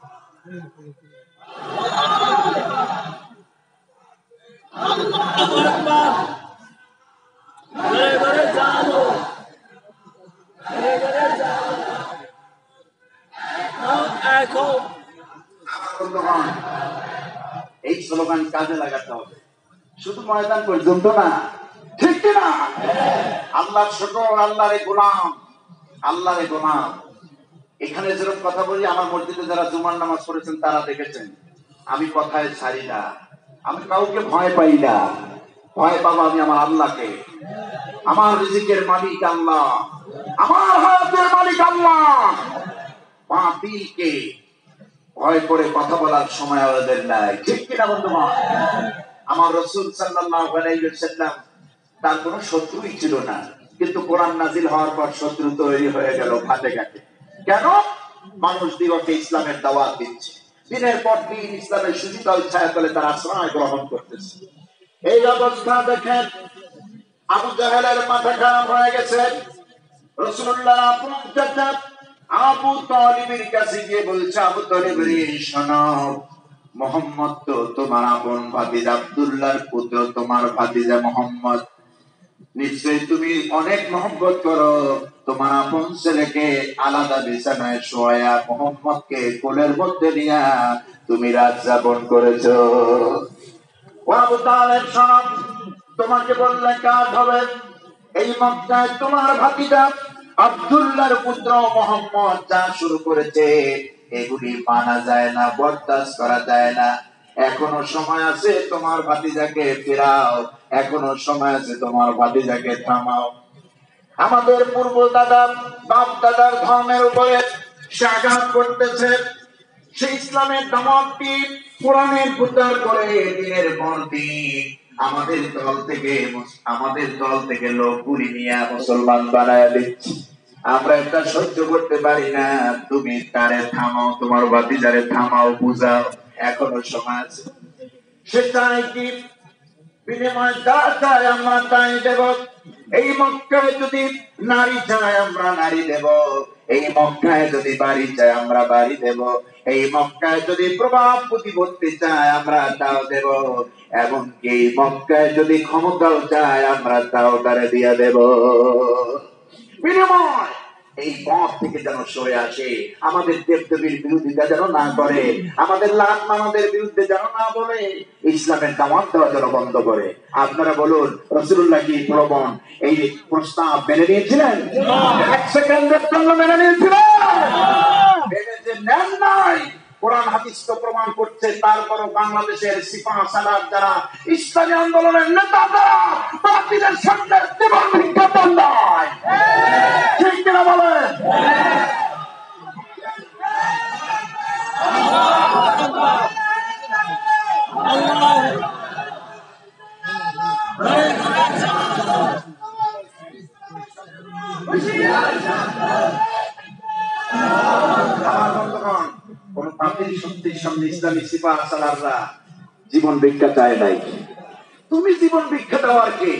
আল্লাহু আকবার ঘরে ঘরে জানো ঘরে ঘরে জানো এখন আমার বন্ধুগণ, এই স্লোগান কাজে লাগাতে হবে। শুধু ময়দান পর্যন্ত না, ঠিক কিনা? আল্লাহ শুকর, আল্লাহরে গোলাম আল্লাহরে গোলাম। এখানে যেরকম কথা বলি, আমার মসজিদে যারা জুমার নামাজ পড়েছেন তারা দেখেছেন, আমি কথায় ছাড়ি না। আমি কাউকে ভয় পাই না। ভয় পাবো আমি আমার আল্লাহকে। আমার রিজিকের মালিক আল্লাহ। আমার হাতের মালিক আল্লাহ। বাতিলকে ভয় করে কথা বলার সময় আমাদের নাই। ঠিক কিনা বন্ধুগণ আমার রসুল সাল্লাল্লাহু আলাইহি ওয়াসাল্লাম তার কোনো শত্রুই ছিল না। কিন্তু কোরআন নাজিল হওয়ার পর শত্রু তৈরি হয়ে গেল ঘাটে ঘাটে কেন? মানুষ দিগকে ইসলামের দাওয়াত দিচ্ছে। দিনের পর দিন ইসলামের সুশীতল ছায়া তলে তারা আশ্রয় গ্রহণ করতেছে। এই অবস্থা দেখেন, আবু জাহেলের মাথা খারাপ হয়ে গেছে। রসুল্লাহ আবু তালিবের কাছে গিয়ে বলছে, আবু তালিব রে মোহাম্মদ তো তোমার আপন ভাতিজা, আব্দুল্লাহর পুত্র তোমার ভাতিজা মোহাম্মদ। নিশ্চয়ই তুমি অনেক মহব্বত করো। তোমার আপন ছেলেকে আলাদা বিছানায় শোয়া মোহাম্মদকে কোলের মধ্যে নিয়া তুমি রাত যাপন করেছ। তোমাকে বললে কাজ হবে। এই মক্কায় তোমার ভাতিজা আব্দুল্লাহর পুত্র মোহাম্মদ যা শুরু করেছে, এগুলি মানা যায় না, বরদাস্ত করা যায় না। এখনও সময় আছে তোমার ভাতিজাকে ফেরাও। এখনও সময় আছে তোমার ভাতিজাকে থামাও। আমাদের পূর্ব দাদা, বাপ দাদার ধর্মের উপরে সে আঘাত করতেছে। সে ইসলামের দামকটি কোরআনের প্রচার করে দিনের পর আমাদের দল থেকে আমাদের দল থেকে লোক গুলি নিয়ে মুসলমান বানায় দিচ্ছে। আমরা এটা সহ্য করতে পারি না। তুমি তারে থামাও, তোমার বাতিজারে থামাও, বুঝাও। এখনও সময় আছে সে চায় কি বিনিময় যা চায় আমরা তাই দেব? এই মক্কায় যদি নারী চায় আমরা নারী দেব। এই মক্কায় যদি বাড়ি চায় আমরা বাড়ি দেব। এই মক্কায় যদি প্রভাব প্রতিপত্তি চায় আমরা তাও দেব। এমনকি এই মক্কায় যদি ক্ষমতাও চায় আমরা তাও তারে দিয়ে দেব। বিনিময়! এই পথ থেকে যেন সরে আসে। আমাদের দেবদেবীর বিরোধিতা যেন না করে আমাদের লাভ মানদের বিরুদ্ধে যেন না বলে ইসলামের দাওয়াত দেওয়া যেন বন্ধ করে। আপনারা বলুন রসুল্লাহ কি প্রবণ? এই প্রস্তাব মেনে নিয়েছিলেন? এক সেকেন্ডের জন্য মেনে নিয়েছিলেন। মেনে যে নেন নাই কোরআন হাদিস তো প্রমাণ করছে তারপরও বাংলাদেশের সিপা সালাদ যারা ইসলামী আন্দোলনের নেতা যারা বাতিলের সামনে জীবন দেন নাই ঠিক কিনা বলেন? আমার বন্ধুগণ কোন সামনে ইসলামী সিপা সালাররা জীবন ভিক্ষা চায় নাই। তুমি জীবন ভিক্ষা দেওয়ার কে?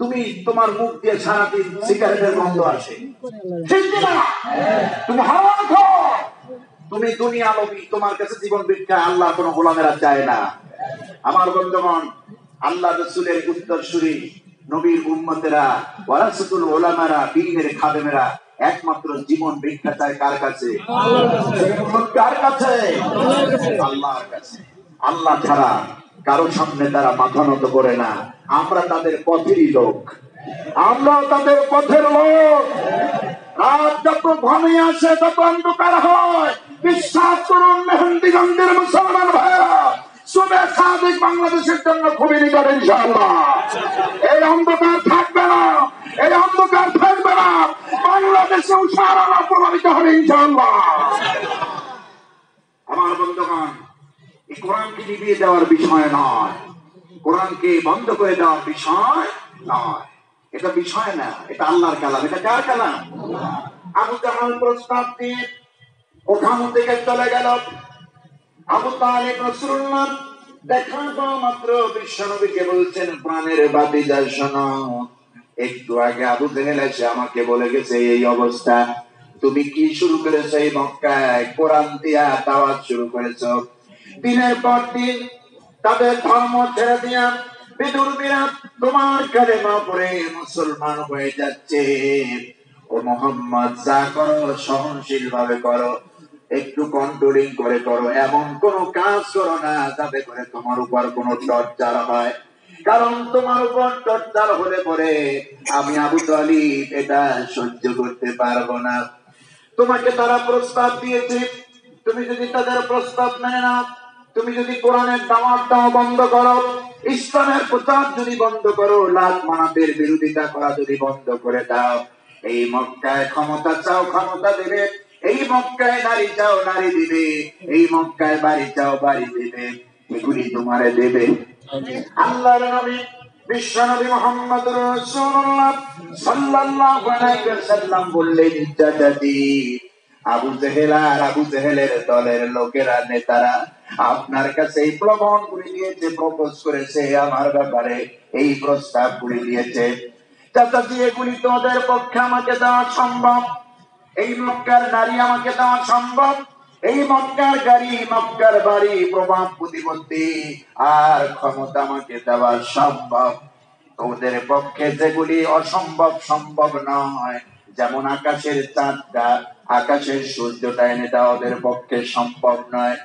তুমি তোমার মুখ দিয়ে সারাদিন সিগারেটের গন্ধ আসে। তুমি হাওয়া তুমি দুনিয়া লোভী তোমার কাছে জীবন ভিক্ষা আল্লাহ কোনো গোলামেরা চায় না। আমার বন্ধুগণ, আল্লাহ রসুলের উত্তরসূরি নবীর উম্মতেরা, ওয়ারাসাতুল ওলামারা বীরের খাদেমেরা একমাত্র জীবন ভিক্ষা চায় কার কাছে? কার কাছে? আল্লাহর কাছে। আল্লাহ ছাড়া কারও সামনে তারা মাথা নত করে না। আমরা তাদের পথেরই লোক। আমরা তাদের পথের লোক। রাত যত ঘনিয়ে আসে তত অন্ধকার হয়। বিশ্বাস করুন মেহেন্দিগঞ্জের মুসলমান ভাইরা শুভে সাদিক বাংলাদেশের জন্য খুবই নিকট ইনশাআল্লাহ। এই অন্ধকার থাকবে না। এই অন্ধকার বাংলাদেশেও সারা প্রভাবিত হবে আমার বন্ধুগণ কোরআনকে নিভিয়ে দেওয়ার বিষয় নয়। কোরআনকে বন্ধ করে দেওয়ার বিষয় নয়। এটা বিষয় না, এটা আল্লাহর কালাম। এটা কার কালাম? আবু জাহাল প্রস্তাব দিয়ে ওখান থেকে চলে গেল। আবু তালেব রাসূলুল্লাহ দেখা পাওয়া মাত্র বিশ্বনবীকে বলছেন, প্রাণের বাতি যা একটু আগে আবু জেহেল এসে আমাকে বলে গেছে, এই অবস্থা। তুমি কি শুরু করেছ এই মক্কায়? কোরআন দিয়া দাওয়াত শুরু করেছ। দিনের পর দিন তাদের ধর্ম ছেড়ে দিয়া তোমার কালেমা মুসলমান হয়ে যাচ্ছে। ও মোহাম্মদ, যা করো সহনশীল ভাবে করো। একটু কন্ট্রোলিং করে করো। এমন কোন কাজ করো না যাতে করে তোমার উপর কোনো টর্চার হয়। কারণ তোমার উপর টর্চার হলে পরে আমি আবু তালিব এটা সহ্য করতে পারব না। তোমাকে তারা প্রস্তাব দিয়েছে। তুমি যদি তাদের প্রস্তাব মেনে নাও, তুমি যদি কোরআনের দাওয়াত দাও বন্ধ করো, ইসলামের প্রচার যদি বন্ধ করো লাভ মানাদের বিরোধিতা করা যদি বন্ধ করে দাও, এই মক্কায় ক্ষমতা চাও, ক্ষমতা দেবে। এই মক্কায় নারী চাও, নারী দিবে। এই মক্কায় বাড়ি চাও, বাড়ি দেবে। এগুলি তোমারে দেবে। আল্লাহর নবী মোহাম্মদ সাল্লাল্লাহু আলাইহি বললেন আবু আবু জেহেলের দলের লোকেরা, নেতারা আপনার কাছে এই প্রমাণ করে দিয়েছে, প্রপোজ করেছে, আমার ব্যাপারে এই প্রস্তাব করে দিয়েছে। এগুলি তোদের পক্ষে আমাকে দেওয়া সম্ভব। এই মক্কার নারী আমাকে দেওয়া সম্ভব। এই মক্কার গাড়ি, মক্কার বাড়ি প্রভাব প্রতিপত্তি আর ক্ষমতা আমাকে দেওয়া সম্ভব। ওদের পক্ষে যেগুলি অসম্ভব সম্ভব নয়, যেমন আকাশের চাঁদটা, আকাশের সূর্যটা এনে দেওয়া ওদের পক্ষে সম্ভব নয়।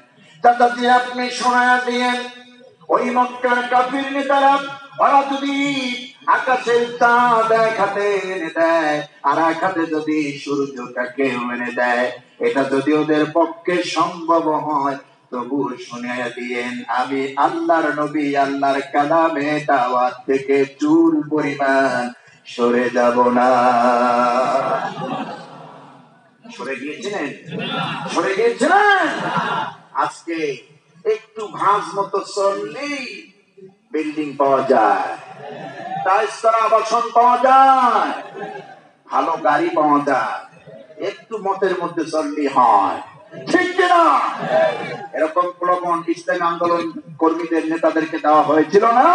চাচাজি আপনি শোনা দিয়েন ওই মক্কার কাফির নেতারা, ওরা যদি আকাশের চাঁদ এক হাতে এনে দেয়। আর এক হাতে যদি সূর্যটাকে এনে দেয়, এটা যদি ওদের পক্ষে সম্ভব হয়, তবু শুনে দিয়েন, আমি আল্লাহর নবী, আল্লাহর কালামে দাওয়াত থেকে চুল পরিমাণ সরে যাব না। সরে গিয়েছিলেন? সরে গিয়েছিলেন? আজকে একটু ভাঁজ মতো চললেই বিল্ডিং পাওয়া যায়। আবাসন পাওয়া যায়। ভালো গাড়ি পাওয়া যায়। একটু মতের মধ্যে চললেই হয়। ঠিক কিনা এরকম প্রবণ ইসলামী আন্দোলন কর্মীদের, নেতাদেরকে দেওয়া হয়েছিল না?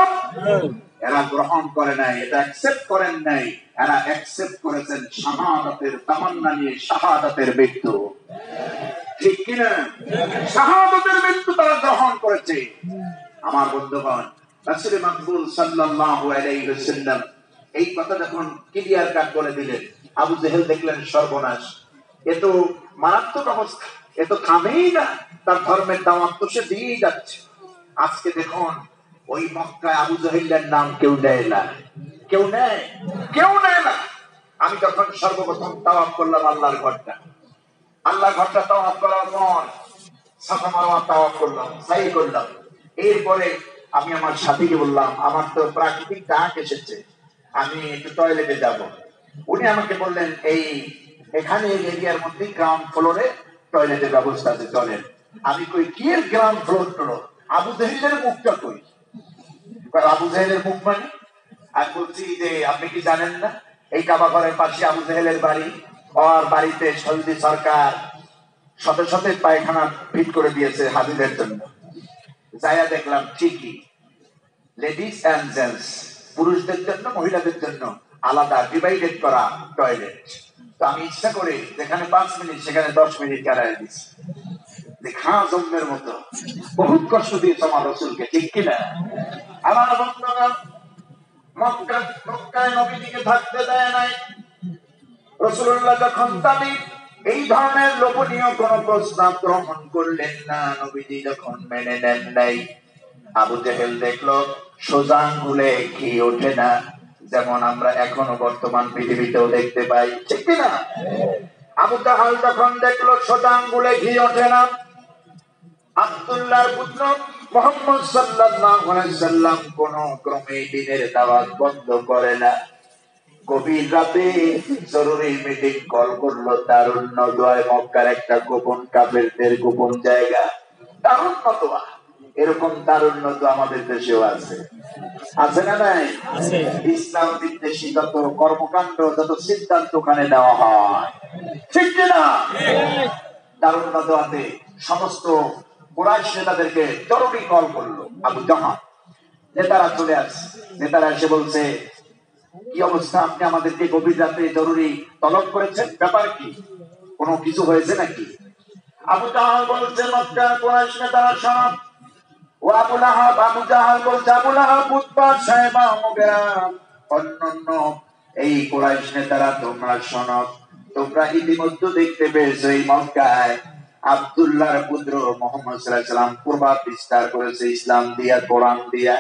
এরা গ্রহণ করে নাই, এটা অ্যাকসেপ্ট করেন নাই। এরা অ্যাকসেপ্ট করেছেন শাহাদাতের তামান্না নিয়ে শাহাদাতের মৃত্যু। ঠিক কিনা শাহাদাতের মৃত্যু তারা গ্রহণ করেছে। আমার বন্ধুগণ রাসূল সাল্লাল্লাহু আলাইহি ওয়াসাল্লাম এই ক্লিয়ার কাট করে দিলেন, আবু জেহেল দেখলেন সর্বনাশ। মারাত্মক অবস্থা থামেই না তার ধর্মের দাওয়াত তো সে দিয়েই যাচ্ছে। আজকে দেখুন, ওই মক্কায় আবু নাম কেউ নেয় না। কেউ নেয়? কেউ নেয় না। আমি যখন সর্বপ্রথম তাওয়াফ করলাম আল্লাহর ঘরটা। আল্লাহ ঘরটা তাওয়াফ করার পর সাফা মারওয়া তাওয়াফ করলাম, সাই করলাম। এরপরে আমি আমার সাথীকে বললাম, আমার তো প্রাকৃতিক ডাক এসেছে, আমি একটু টয়লেটে যাব। উনি আমাকে বললেন, এই এখানে এরিয়ার মধ্যে গ্রাউন্ড ফ্লোরে টয়লেটের ব্যবস্থা আছে, চলেন। আমি কই, কি এর গ্রাউন্ড ফ্লোর টলো আবু জাহিলের মুখটা কই? আবু জাহেলের মুখ মানে? আর বলছি, যে আপনি কি জানেন না, এই কাবা ঘরের পাশে আবু জাহেলের বাড়ি, ওর বাড়িতে সৌদি সরকার শত শত পায়খানা ফিট করে দিয়েছে হাজিদের জন্য। যাইয়া দেখলাম ঠিকই। লেডিস অ্যান্ড জেন্টস পুরুষদের জন্য, মহিলাদের জন্য আলাদা ডিভাইডেড করা টয়লেট তো আমি ইচ্ছা করে যেখানে পাঁচ মিনিট, সেখানে দশ মিনিট কারায় দিচ্ছি। দেখা জন্মের মতো। বহুত কষ্ট দিয়েছে আমার রসুলকে, ঠিক কিনা আমার বন্ধুরা মক্কা মক্কায় থাকতে দেয় নাই। রসুল্লাহ যখন তাদের এই ধরনের লোভনীয় কোন প্রস্তাব গ্রহণ করলেন না নবীজি যখন মেনে নেন নাই। আবু জেহেল দেখল, সোজা আঙ্গুলে ঘি ওঠে না। যেমন আমরা এখনও বর্তমান পৃথিবীতেও দেখতে পাই, ঠিক না আবু জাহাল যখন দেখল, সোজা আঙ্গুলে ঘি ওঠে না। আব্দুল্লাহর পুত্র মোহাম্মদ সাল্লাল্লাহু আলাইহি সাল্লাম কোন ক্রমে দিনের দাওয়াত বন্ধ করে না। গভীর রাতে জরুরি মিটিং কল করল তারুণ্য দোয়ায় মক্কার একটা গোপন কাফেরদের গোপন জায়গা। তারুণ্য দোয়া। এরকম তারুণ্য তো আমাদের দেশেও আছে। আছে না নাই? ইসলাম বিদ্বেষী যত কর্মকাণ্ড যত সিদ্ধান্ত ওখানে নেওয়া হয়। ঠিক কিনা দারুণ দোয়াতে সমস্ত কুরাইশ নেতাদেরকে জরুরি কল করল আবু জাহান নেতারা চলে আসছে নেতারা এসে বলছে কি অবস্থা? আপনি আমাদেরকে গভীর রাতে জরুরি তলব করেছেন? ব্যাপার কি? কোনো কিছু হয়েছে নাকি? আবু জাহাল বলছে মক্কা কুরাইশ সব, ও আবু লাহাব, আবু জাহাল বলছে, আবু লাহাব মুগেরা অন্যান্য এই কুরাইশ নেতারা, তোমরা তোমরা ইতিমধ্যে দেখতে পেয়েছ এই মক্কায় আব্দুল্লাহর পুত্র মোহাম্মদ সাল্লাম বিস্তার করেছে, ইসলাম দিয়া, কোরআন দিয়া।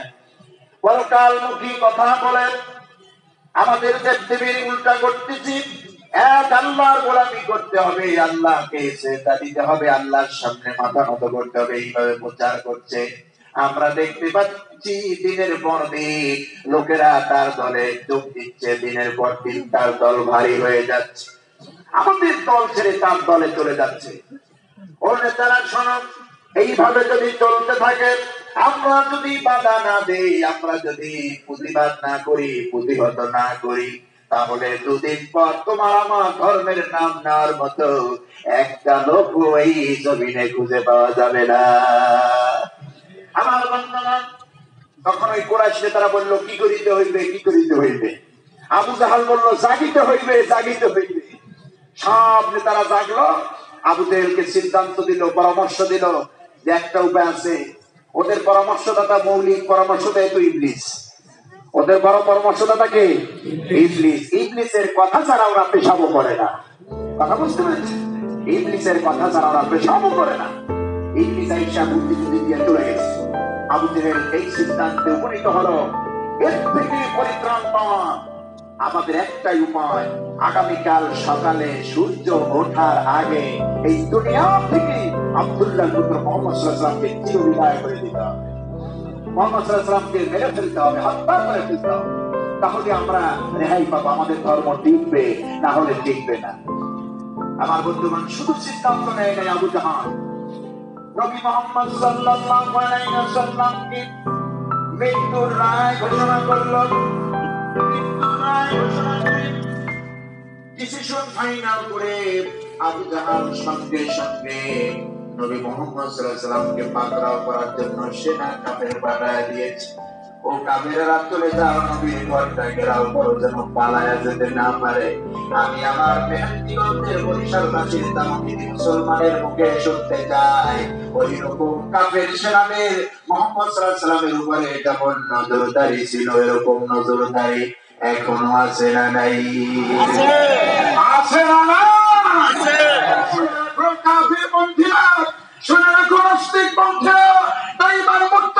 কথা বলে আমাদের দেবদেবীর উল্টা করতেছি, এক আল্লাহর গোলামি করতে হবে আল্লাহকে সেটা দিতে হবে, আল্লাহর সামনে মাথা নত করতে হবে, এইভাবে প্রচার করছে। আমরা দেখতে পাচ্ছি, দিনের পর দিন লোকেরা তার দলে যোগ দিচ্ছে, দিনের পর দিন তার দল ভারী হয়ে যাচ্ছে। আমাদের দল ছেড়ে তার দলে চলে যাচ্ছে। ওর নেতারা, শোনো, এইভাবে যদি চলতে থাকে আমরা যদি বাধা না দেই, আমরা যদি প্রতিবাদ না করি প্রতিহত না করি, তাহলে দুদিন পর তোমার আমার ধর্মের নাম নেওয়ার মতো একটা লোক এই জমিনে খুঁজে পাওয়া যাবে না। আমার বন্ধনা তখন ওই কোরআশ নেতারা বলল, কি করিতে হইবে, কি করিতে হইবে? আবু জাহাল বলল, জাগিতে হইবে জাগিতে হইবে। সব নেতারা জাগলো, আবু জেহেলকে সিদ্ধান্ত দিল, পরামর্শ দিল যে একটা উপায় আছে ওদের পরামর্শদাতা মৌলিক পরামর্শ দেয় তো ইবলিস। ওদের বড় পরামর্শদাতা কে? ইবলিস। ইবলিসের কথা ছাড়া ওরা পেশাবো করে না। কথা বুঝতে পেরেছি ইবলিসের কথা ছাড়া ওরা পেশাবো করে না। ইবলিস আইসা দিয়ে চলে গেছে এই সিদ্ধান্তে উপনীত হলো, এর থেকে পরিত্রাণ পাওয়া আমাদের একটাই উপায়, আগামীকাল সকালে সূর্য ওঠার আগে এই দুনিয়া থেকে আব্দুল্লাহ পুত্র মোহাম্মদ সাল্লামকে চির বিদায় করে দিতে হবে? মোহাম্মদ মেরে ফেলতে হবে, হত্যা করে ফেলতে হবে। তাহলে আমরা রেহাই পাবো, আমাদের ধর্ম টিকবে, না হলে টিকবে না। আমার বন্ধুগণ, শুধু সিদ্ধান্ত নেয় নাই আবু জাহান নবী মোহাম্মদ সাল্লাল্লাহু আলাইহি ওয়াসাল্লামকে মৃত্যুর রায় ঘোষণা করল। ডিসিশন ফাইনাল করে আবু জাহাল সঙ্গে সঙ্গে নবী মোহাম্মদ সাল্লাল্লাহু আলাইহি ওয়াসাল্লামকে পাকড়াও করার জন্য সেনা কাফের বাড়ায় দিয়েছে। ও নবীর ঘরটা ঘেরাও করো যেন পালায়া যেতে না পারে। আমি আমার মেহেন্দিগঞ্জের বরিশালবাসীর তামাকিদি মুসলমানের মুখে শুনতে চাই। ওই রকম কাফের সেনাদের মোহাম্মদ সাল্লামের উপরে যেমন নজরদারি ছিল এরকম নজরদারি এখনও আছে না নাই? আছে। না না আছে। কাফের শুনে রাখো নাস্তিক তাইবার মুক্তাদিরা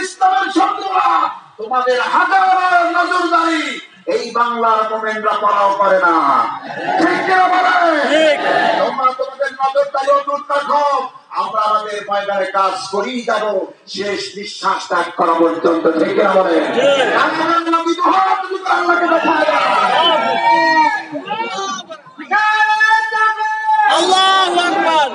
ইসলামের শত্রুরা তোমাদের হাজার নজরদারি এই বাংলার মোমেনরা পড়াও করে না। ঠিক কিনা বলে? তোমরা তোমাদের নজরদারি অটুট রাখো আমরা আমাদের কাজ করেই যাব শেষ নিঃশ্বাস ত্যাগ করা পর্যন্ত ঠিক কিনা বলে? আল্লাহ আকবার।